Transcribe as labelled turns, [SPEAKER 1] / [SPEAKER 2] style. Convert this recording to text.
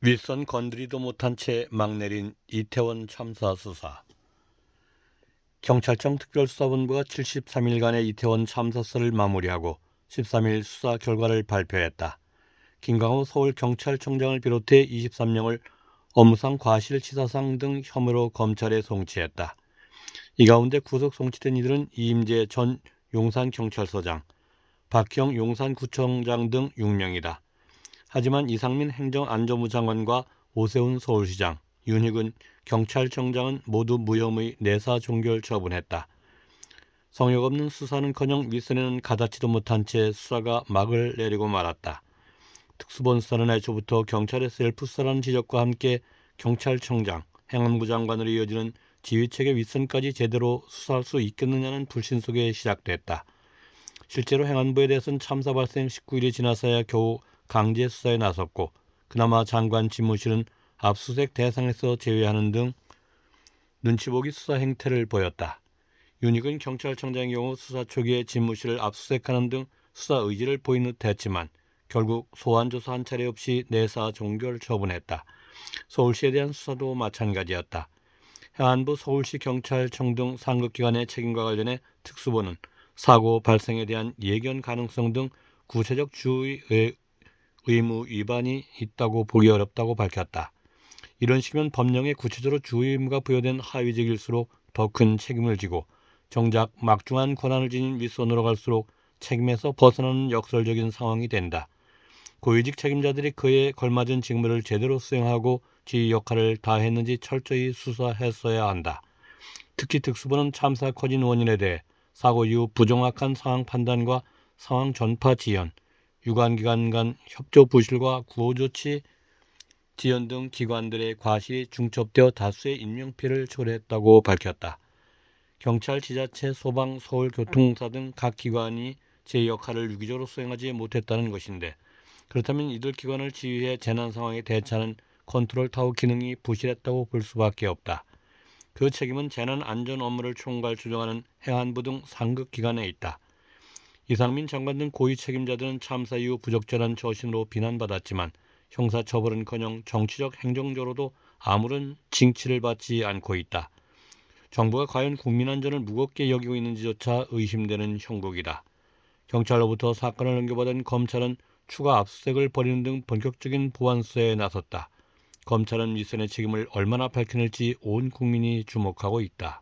[SPEAKER 1] 윗선 건드리도 못한 채 막 내린 이태원 참사 수사. 경찰청 특별수사본부가 73일간의 이태원 참사설을 마무리하고 13일 수사 결과를 발표했다. 김강호 서울경찰청장을 비롯해 23명을 업무상 과실치사상 등 혐의로 검찰에 송치했다. 이 가운데 구속 송치된 이들은 이임재 전 용산경찰서장, 박형 용산구청장 등 6명이다. 하지만 이상민 행정안전부 장관과 오세훈 서울시장, 윤희근 경찰청장은 모두 무혐의 내사 종결 처분했다. 성역 없는 수사는커녕 윗선에는 가닿지도 못한 채 수사가 막을 내리고 말았다. 특수본 수사는 애초부터 경찰의 셀프 수사라는 지적과 함께 경찰청장, 행안부 장관으로 이어지는 지휘체계 윗선까지 제대로 수사할 수 있겠느냐는 불신 속에 시작됐다. 실제로 행안부에 대해서는 참사 발생 19일이 지나서야 겨우 강제 수사에 나섰고 그나마 장관 집무실은 압수수색 대상에서 제외하는 등 눈치 보기 수사 행태를 보였다. 윤익은 경찰청장의 경우 수사 초기에 집무실을 압수수색하는 등 수사 의지를 보인 듯 했지만 결국 소환 조사 한 차례 없이 내사 종결 처분했다. 서울시에 대한 수사도 마찬가지였다. 해안부 서울시 경찰청 등 상급기관의 책임과 관련해 특수본은 사고 발생에 대한 예견 가능성 등 구체적 주의 의무 위반이 있다고 보기 어렵다고 밝혔다. 이런 식이면 법령에 구체적으로 주의 의무가 부여된 하위직일수록 더 큰 책임을 지고 정작 막중한 권한을 지닌 윗선으로 갈수록 책임에서 벗어나는 역설적인 상황이 된다. 고위직 책임자들이 그에 걸맞은 직무를 제대로 수행하고 지휘 역할을 다했는지 철저히 수사했어야 한다. 특히 특수부는 참사 커진 원인에 대해 사고 이후 부정확한 상황 판단과 상황 전파 지연, 유관기관 간 협조 부실과 구호조치 지연 등 기관들의 과실이 중첩되어 다수의 인명피해를 초래했다고 밝혔다. 경찰, 지자체, 소방, 서울교통사 등 각 기관이 제 역할을 유기적으로 수행하지 못했다는 것인데 그렇다면 이들 기관을 지휘해 재난 상황에 대처하는 컨트롤 타워 기능이 부실했다고 볼 수밖에 없다. 그 책임은 재난 안전 업무를 총괄 조정하는 행안부 등 상급 기관에 있다. 이상민 장관 등 고위 책임자들은 참사 이후 부적절한 처신으로 비난받았지만 형사처벌은커녕 정치적 행정적으로도 아무런 징치를 받지 않고 있다. 정부가 과연 국민 안전을 무겁게 여기고 있는지조차 의심되는 형국이다. 경찰로부터 사건을 넘겨받은 검찰은 추가 압수색을 벌이는 등 본격적인 보안 수사에 나섰다. 검찰은 윗선의 책임을 얼마나 밝혀낼지 온 국민이 주목하고 있다.